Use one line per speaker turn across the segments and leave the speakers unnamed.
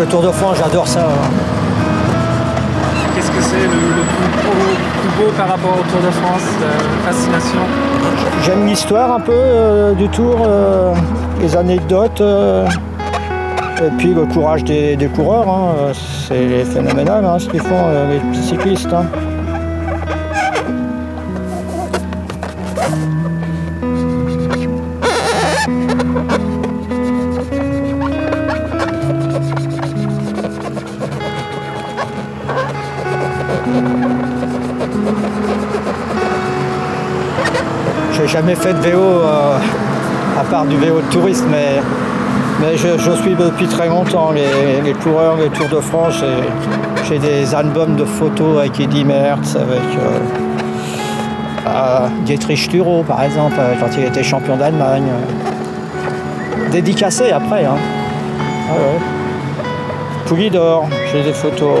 le Tour de France, j'adore ça.
Qu'est-ce que c'est le, plus, beau, par rapport au Tour de France Fascination
J'aime l'histoire un peu euh, du Tour, euh, les anecdotes, euh, et puis le courage des, coureurs. Hein. c'est phénoménal hein, ce qu'ils font, les cyclistes. Hein. Jamais fait de vélo euh, à part du vélo de touriste, mais, mais je, suis depuis très longtemps les, coureurs, les Tours de France. J'ai des albums de photos avec Eddie Merckx, avec euh, euh, Dietrich Thuro par exemple, quand il était champion d'Allemagne. Dédicacé après. Hein. Ah d'or, j'ai des photos.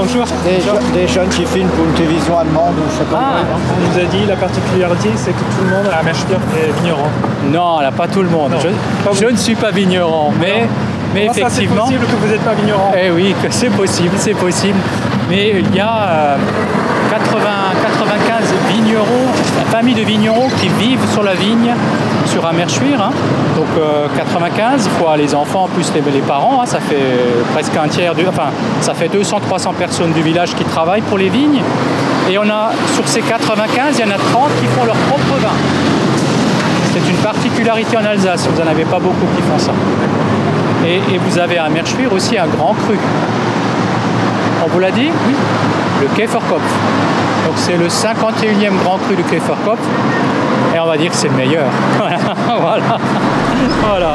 Bonjour.
Des, jeunes qui filment pour une télévision allemande ou je sais pas.
Ah, on nous a dit la particularité c'est que tout le monde à Amerschwir est vigneron.
Non, là, pas tout le monde. je, ne suis pas vigneron, mais, mais effectivement.
C'est possible que vous n'êtes pas vigneron.
Eh oui, que c'est possible, c'est possible. Mais il y a 80, euh, 95 vignerons, la famille de vignerons qui vivent sur la vigne, sur Amerschwir. Hein. Donc 95 euh, fois les enfants plus les, les parents, hein. ça fait presque un tiers, de, enfin ça fait 200-300 personnes du village qui travaillent pour les vignes. Et on a sur ces 95, il y en a 30 qui font leur propre vin. C'est une particularité en Alsace, vous n'en avez pas beaucoup qui font ça. Et, vous avez à Merschwir aussi un grand cru. On vous l'a dit? Oui. Le Käferkopf. Donc c'est le 51e grand cru du Käferkopf. Et on va dire que c'est le meilleur. voilà. voilà.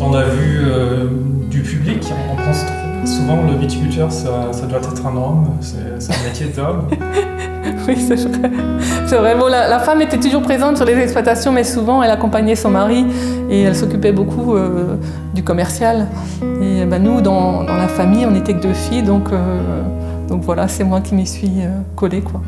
On a vu euh, du public, on pense souvent le viticulteur ça, ça doit être un homme, c'est un métier d'homme.
oui, c'est vrai. C'est vrai. Bon, la, femme était toujours présente sur les exploitations, mais souvent elle accompagnait son mari et elle s'occupait beaucoup euh, du commercial. Et ben, nous, dans, la famille, on n'était que deux filles, donc, euh, donc voilà, c'est moi qui m'y suis euh, collée. Quoi.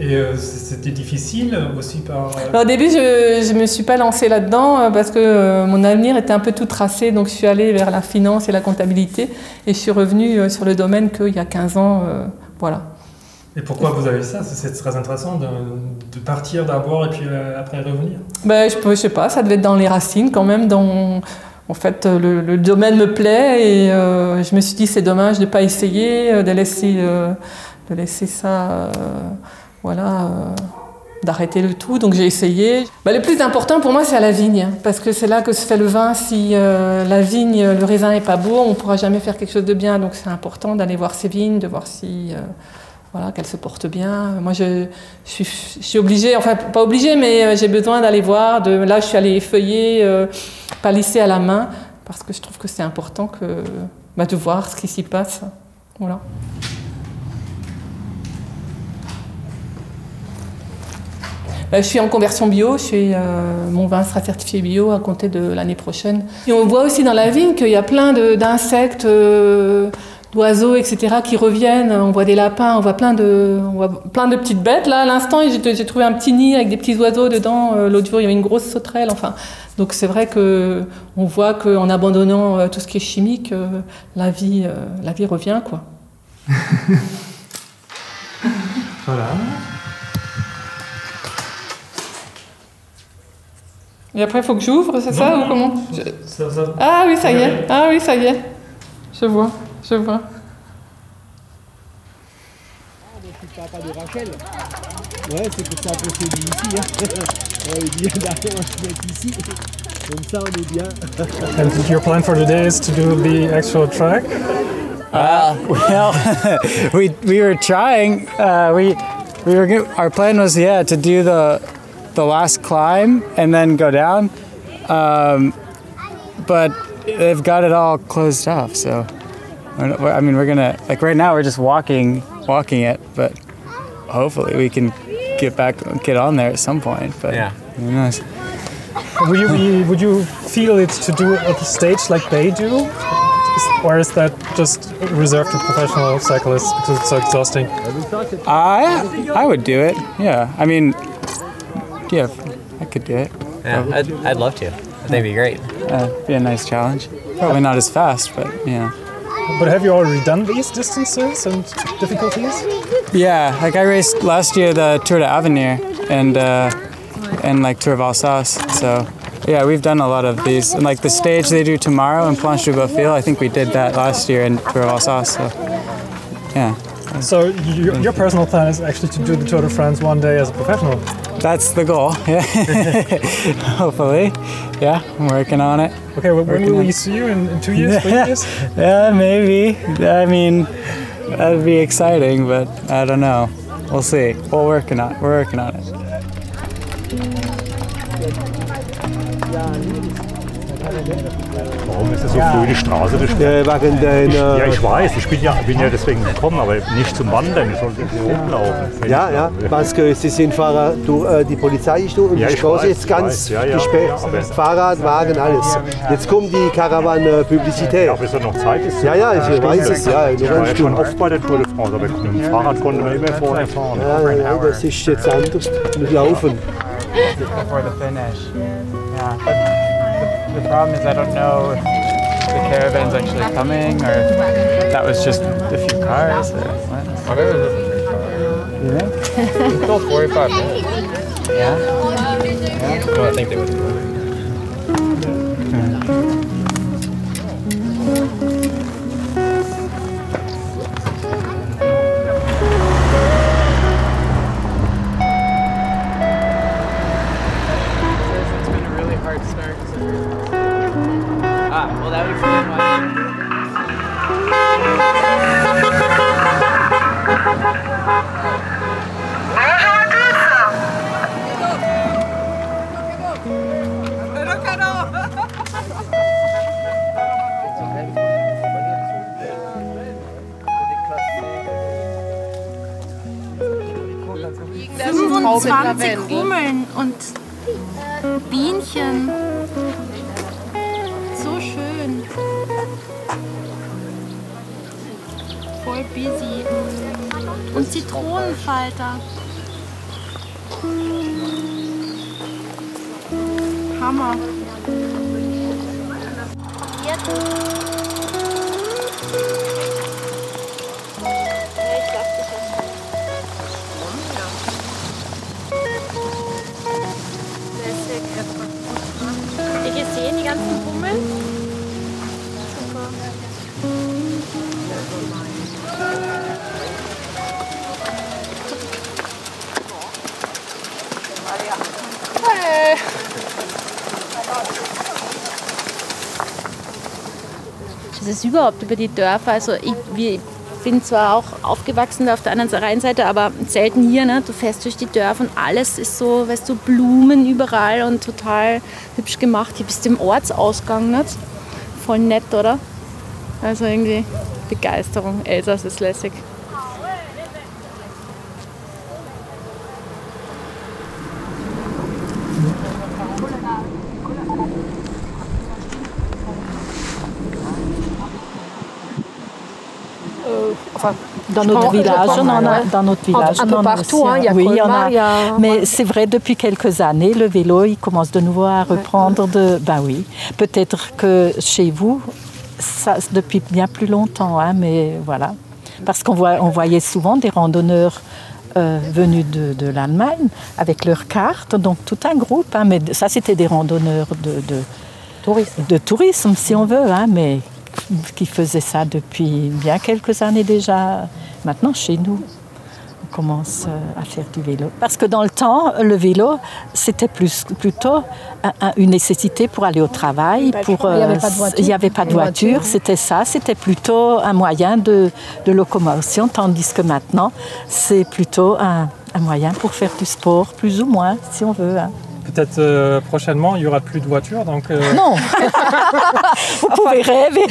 Et c'était difficile aussi par...
au début, je ne me suis pas lancée là-dedans parce que mon avenir était un peu tout tracé. Donc je suis allée vers la finance et la comptabilité et je suis revenue sur le domaine qu'il y a 15 ans. voilà.
Et pourquoi vous avez ça? C'est très intéressant de, partir d'abord et puis euh, après revenir.
Ben, je, ne sais pas, ça devait être dans les racines quand même. En fait, le, domaine me plaît et euh, je me suis dit c'est dommage de ne pas essayer, euh, de laisser, de laisser ça, voilà, d'arrêter le tout. Donc j'ai essayé. Ben, le plus important pour moi c'est à la vigne, parce que c'est là que se fait le vin. Si la vigne, le raisin est pas beau, on ne pourra jamais faire quelque chose de bien. Donc c'est important d'aller voir ces vignes, de voir si voilà, qu'elle se porte bien. Moi, je, suis, obligée, enfin pas obligée, mais euh, j'ai besoin d'aller voir. Là, je suis allée feuiller, euh, palisser à la main, parce que je trouve que c'est important que, bah, de voir ce qui s'y passe. Voilà. Bah, je suis en conversion bio, euh, mon vin sera certifié bio à compter de l'année prochaine. Et on voit aussi dans la vigne qu'il y a plein d'insectes d'oiseaux, etc., qui reviennent. On voit des lapins, on voit plein de, on voit plein de petites bêtes. Là, à l'instant, j'ai trouvé un petit nid avec des petits oiseaux dedans. Euh, l'autre jour, il y avait une grosse sauterelle. Enfin, donc c'est vrai que on voit qu'en abandonnant euh, tout ce qui est chimique, euh, la vie, la vie revient, quoi.
voilà.
Et après, il faut que j'ouvre, c'est ça ou comment? Ah oui, ça y est. Ah oui, ça y est. Je vois. Je vois.
Ah, pas de Rachel. Ouais, c'est que ça a procédé ici. Hein. ouais, il dit, on va se mettre ici. Comme ça, on est bien.
And your plan for today is to do the actual track?
Uh, well, we we were trying. Uh, we we were our plan was yeah to do the the last climb and then go down, um, but they've got it all closed off. So we're not- we're- I mean we're gonna like right now we're just walking walking it, but hopefully we can get back get on there at some point. But
Yeah.
who knows?
Would you be, would you feel it to do at the stage like they do, or is that just reserved to professional cyclists because it's so exhausting?
I I would do it. Yeah. I mean, yeah, I could do it.
Yeah, I'd, I'd love to. I think it'd be great.
Uh, be a nice challenge. Probably not as fast, but yeah.
But have you already done these distances and difficulties?
Yeah, like I raced last year the Tour de Avenir and uh, and like Tour of Alsace. So yeah, we've done a lot of these. And like the stage they do tomorrow in Planche du Beaufil, I think we did that last year in Tour of Alsace. So yeah,
So your, your personal plan is actually to do the Tour de France one day as a professional.
That's the goal. Yeah, hopefully. Yeah, I'm working on it.
Okay, well, when will we see you in, in two years, three years?
Yeah, maybe. I mean, that'd be exciting, but I don't know. We'll see. We're working on. We're working on it.
Warum ist es so früh die Straße? Das
Äh, wegen den,
ja,
äh,
ich weiß, ich bin ja, bin ja deswegen gekommen, aber nicht zum Wandern, ich sollte hier rumlaufen.
ja, ja, que sie sind Fahrer, durch, äh, die Polizei ist durch und
Ja,
die
ich
Straße
weiß,
ist ganz
ich ja, ja,
gesperrt.
ja, aber-
Fahrrad, Wagen, alles. Jetzt kommt die Karawane-Publicität.
Ja, bis er noch Zeit ist.
Ja, ja, ich weiß es, ja,
Ich war ja schon
Stunde.
oft bei der Tour de France, aber mit dem Fahrrad konnte man immer vorne fahren.
Ja, ja, das ist jetzt anders mit Laufen.
Before the finish. Yeah. But the, the problem is I don't know if the caravan's actually coming or if that was just a few cars or what. You think?
Still 45 minutes.
Yeah.
Well, I think they would.
25 Hummeln und Bienchen. Voll busy. Und Zitronenfalter. Hammer. Habt Überhaupt über die Dörfer. Also ich, wir- bin zwar auch aufgewachsen auf der anderen Rheinseite, aber selten hier. Ne? Du fährst durch die Dörfer und alles ist so, weißt du, Blumen überall und total hübsch gemacht. Hier bist du im Ortsausgang, nicht? Voll nett, oder? Also irgendwie Begeisterung. Elsass ist lässig.
Dans notre village, on en a, dans notre village,
Un peu partout, hein, il y a
oui, y en a.
il y a-
Mais c'est vrai, depuis quelques années, le vélo, il commence de nouveau à reprendre de. Ben oui, peut-être que chez vous, ça, depuis bien plus longtemps, hein, mais voilà. Parce qu'on voit, on voyait souvent des randonneurs euh, venus de, de l'Allemagne avec leurs cartes, donc tout un groupe, hein, mais ça c'était des randonneurs de, de, de tourisme, si on veut, hein, mais qui faisaient ça depuis bien quelques années déjà, maintenant chez nous. commence euh, à faire du vélo. Parce que dans le temps, le vélo, c'était plus, plutôt un- un- une nécessité pour aller au travail. Pour,
Il n'y avait
euh,
pas de voiture.
il n'y avait pas de voiture,
voiture.
c'était ça. C'était plutôt un moyen de, de locomotion, tandis que maintenant, c'est plutôt un, un moyen pour faire du sport, plus ou moins, si on veut. hein.
Peut-être euh, prochainement, il n'y aura plus de voitures, donc... euh,
Non Vous pouvez rêver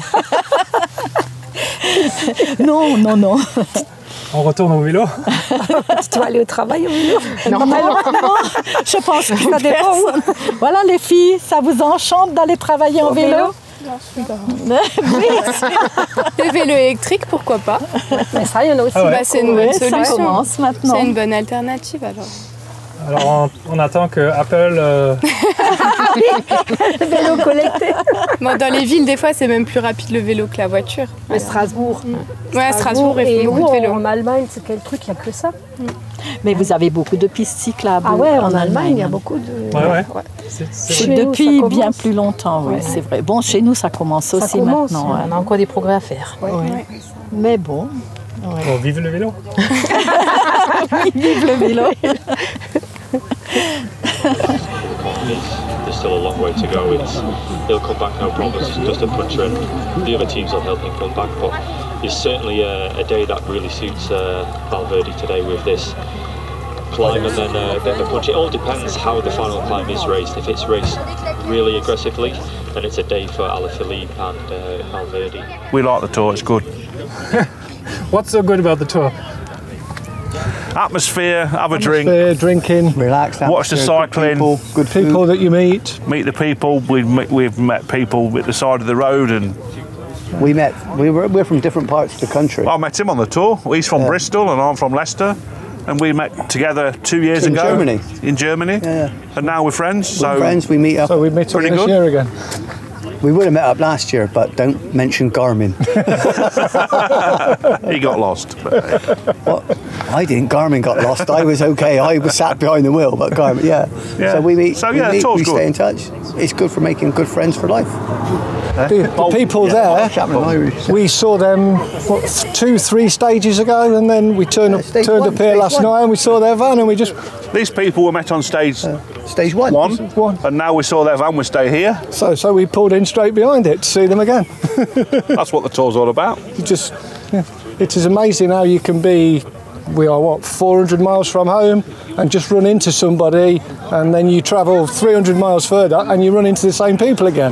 Non, non, non.
On retourne au vélo
Tu vas aller au travail au vélo?
Normalement, non. Je pense que
Ça dépend
Voilà les filles, ça vous enchante d'aller travailler en vélo,
vélo?
Oui.
Le vélo électrique, pourquoi pas?
Mais ça, il y en a aussi.
Ah ouais.
Bah, C'est une bonne
ça
solution.
commence maintenant.
C'est une bonne alternative alors.
Alors on, on attend que Apple... euh,
vélo collecté.
Bon, dans les villes, des fois, c'est même plus rapide le vélo que la voiture.
Mais Strasbourg.
Ouais, Strasbourg,
et
font beaucoup
où,
de vélo.
En Allemagne, c'est quel truc Il n'y a que ça.
Mais vous avez beaucoup de pistes cyclables.
Ah ouais, en, Allemagne, il y a beaucoup de.
Ouais, ouais. C'est- c'est
C'est
Chez nous,
depuis bien plus longtemps, oui,
Ouais.
c'est vrai. Bon, chez nous, ça commence
Ça
aussi
commence.
maintenant.
On a encore des progrès à faire.
ouais. Ouais. Mais bon,
Bon, vive le vélo
vive le vélo.
There's still a long way to go. It's, he'll come back no problem. It's just a puncher, and the other teams will help him come back. But it's certainly a, a day that really suits uh, Valverde today with this climb and then uh, a bit of a punch. It all depends how the final climb is raced. If it's raced really aggressively, then it's a day for Alaphilippe and uh, Valverde.
We like the tour, it's good.
What's so good about the tour
Atmosphere, have a drink,
Atmosphere, drinking, relaxed.
watch the cycling,
Good people, good people that you meet.
meet the people. We've met, we've met people at the side of the road, and
We met. We were. We're from different parts of the country.
I met him on the tour. He's from Bristol, and I'm from Leicester. And we met together two years ago.
In
ago
Germany.
In Germany, Yeah. and now we're friends.
We're
so
friends. We meet up.
So we meet up this
good.
year again.
We would have met up last year, but don't mention Garmin.
he got lost.
Well, I didn't. Garmin got lost. I was okay. I was sat behind the wheel, but Garmin, yeah.
Yeah.
So we meet.
So,
we
yeah,
meet,
tour's
we stay in touch. It's good for making good friends for life.
The, the people there,
Irish.
we saw them what, two, three stages ago, and then we turned up, turned
one,
up here last
one.
night, and we saw their van, and we just
These people were met on stage uh,
Stage one.
one,
one.
and now we saw their van. We stay here.
so so we pulled in straight behind it to see them again.
That's what the tour's all about.
You just, yeah. it is amazing how you can be. We are what 400 miles from home, and just run into somebody, and then you travel 300 miles further, and you run into the same people again.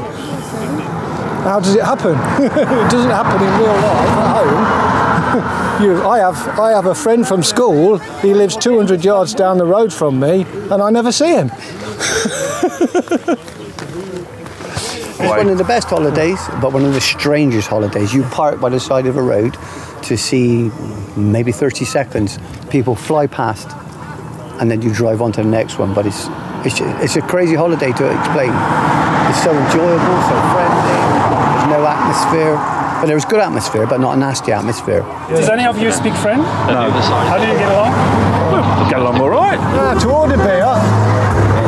How does it happen? it doesn't happen in real life at home. you, I have I have a friend from school. He lives 200 yards down the road from me, and I never see him.
It's one of the best holidays, but one of the strangest holidays. You park by the side of a road to see maybe 30 seconds. People fly past, and then you drive on to the next one. But it's it's, it's a crazy holiday to explain. It's so enjoyable, so friendly. There's no atmosphere. But there's good atmosphere, but not a nasty atmosphere.
Does any of you speak French?
No.
How do you get along?
Get along all right.
Yeah, to order beer,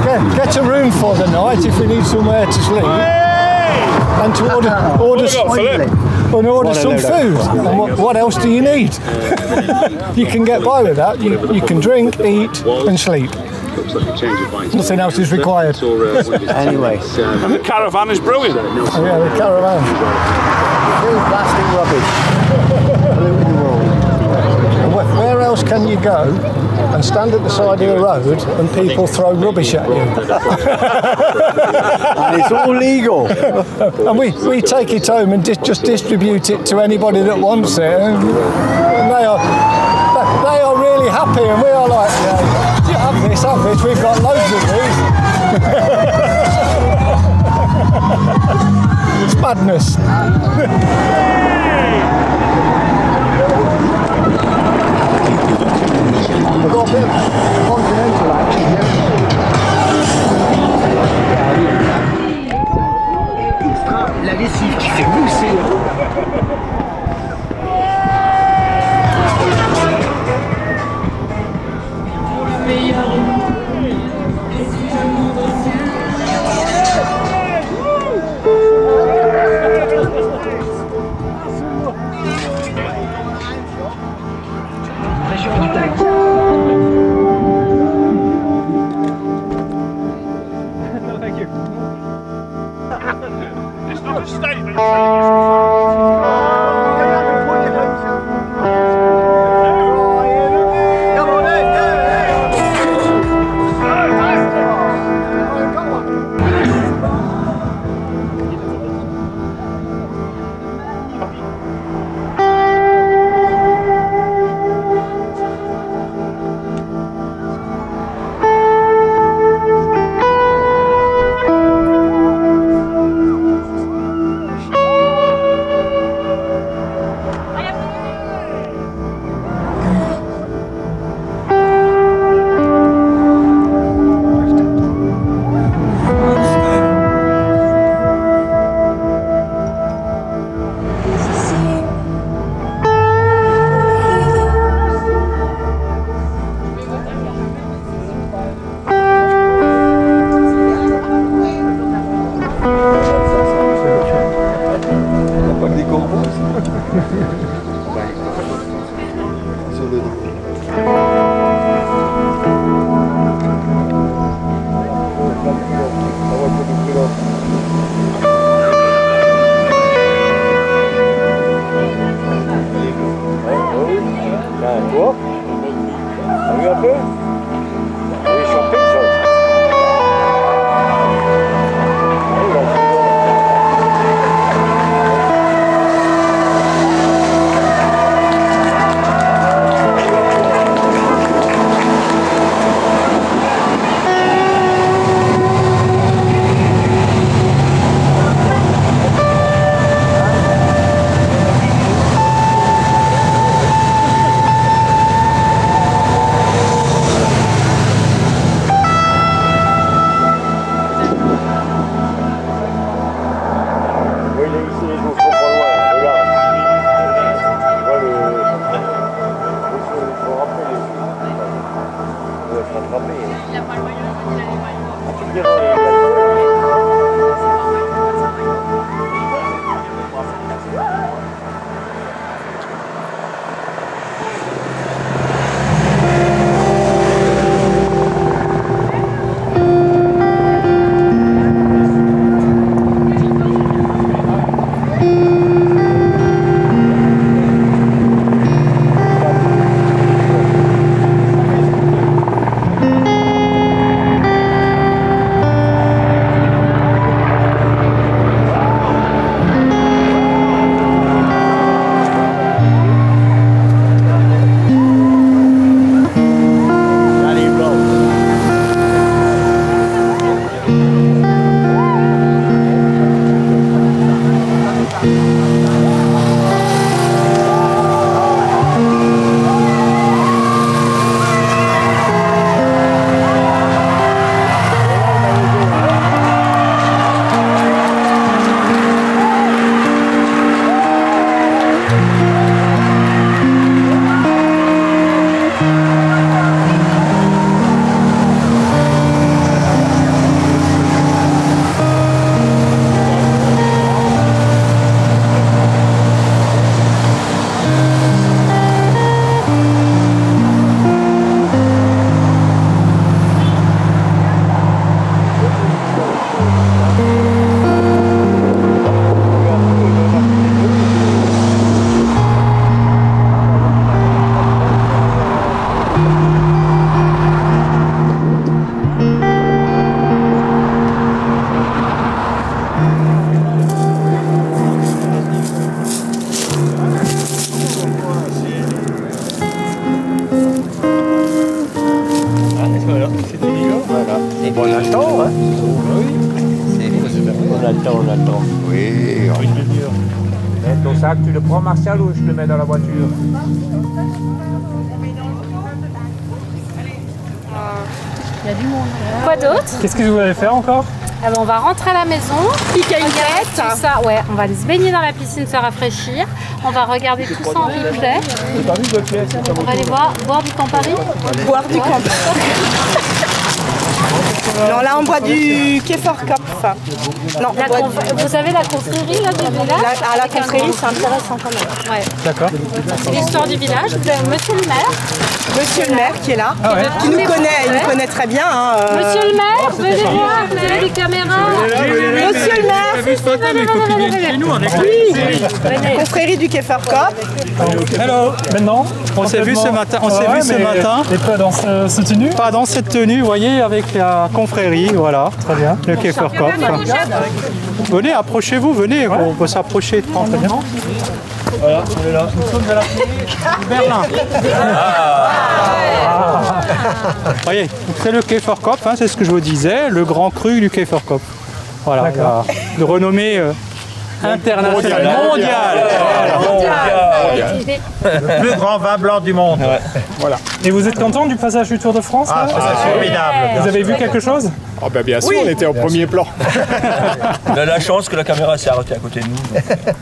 get, get a room for the night if we need somewhere to sleep, and to order order,
What got,
and order some food. And what, what else do you need? you can get by with that. You, you can drink, eat, and sleep. Nothing else is required.
Anyway,
And the caravan is brilliant.
Oh, yeah, the caravan.
free plastic rubbish. Polluting the world.
Where, where else can you go and stand at the side of the road and people throw rubbish at you?
And it's all legal.
and we, we take it home and di- just distribute it to anybody that wants it. And, they are they- they are really happy, and we are like, yeah, you have this, have this. We've got loads of these. it's madness.
We've got a bit of continental con papi. La.
Martial ou je le mets dans la voiture?
Il y a du monde.
Quoi d'autre?
Qu'est-ce que vous allez faire encore?
Ah ben, On va rentrer à la maison,
Piquer une
regarder
tête.
tout ça. Ouais, on va aller se baigner dans la piscine, se rafraîchir. On va regarder tout ça en replay. On va aller voir, boire du Campari.
Boire du Campari. Non, là on boit du Keferkopf. Non,
La
on boit
conf-
du-
Vous avez la confrérie là du village
La, ah, la confrérie, c'est intéressant quand même.
Ouais.
D'accord.
C'est l'histoire du village. Vous avez Monsieur le maire.
Monsieur le maire qui est là,
Ah ouais.
qui nous connaît, il nous connaît très bien. hein, euh.
Monsieur le maire, venez voir, vous avez des caméras.
Monsieur le maire, oui, confrérie du Keferkopf.
Hello. Maintenant,
On s'est vu ce matin. On s'est vu ce matin.
Et pas dans ce, ce tenue
Pas dans cette tenue, vous voyez, avec la confrérie, voilà.
Très bien.
Le Keferkopf. Venez, approchez-vous, venez, on peut s'approcher tranquillement. Voilà, on est là. Nous sommes à la télé Berlin. Vous voyez, c'est le Keferkopf, hein, c'est ce que je vous disais, le grand cru du
D'accord.
voilà. de renommée euh, internationale, mondiale. Voilà.
Le plus grand vin blanc du monde.
Voilà. Et vous êtes content du passage du Tour de France
Ah,
là
c'est formidable.
Vous avez vu quelque chose?
Ah bah bien sûr,
Oui.
on était au premier
sûr.
plan.
On a la chance que la caméra s'est arrêtée à côté de nous.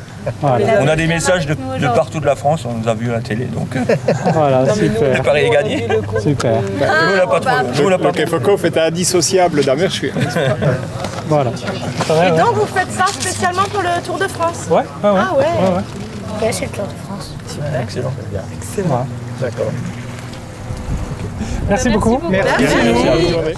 Voilà.
On a des messages de, de partout de la France, on nous a vus à la télé. Donc, euh,
Voilà, super.
le pari est gagné.
Super.
Nous, on n'a pas trop. On n'a
Le,
pas
Kefokoff était indissociable d'Amerschwil.
Voilà.
Et donc vous faites ça spécialement pour le Tour de France
Ouais, ouais, ouais.
Ah ouais.
Ouais, ouais.
Ouais, c'est le Tour de France.
Excellent.
Excellent.
D'accord.
Merci beaucoup.
Merci.
Bonne journée.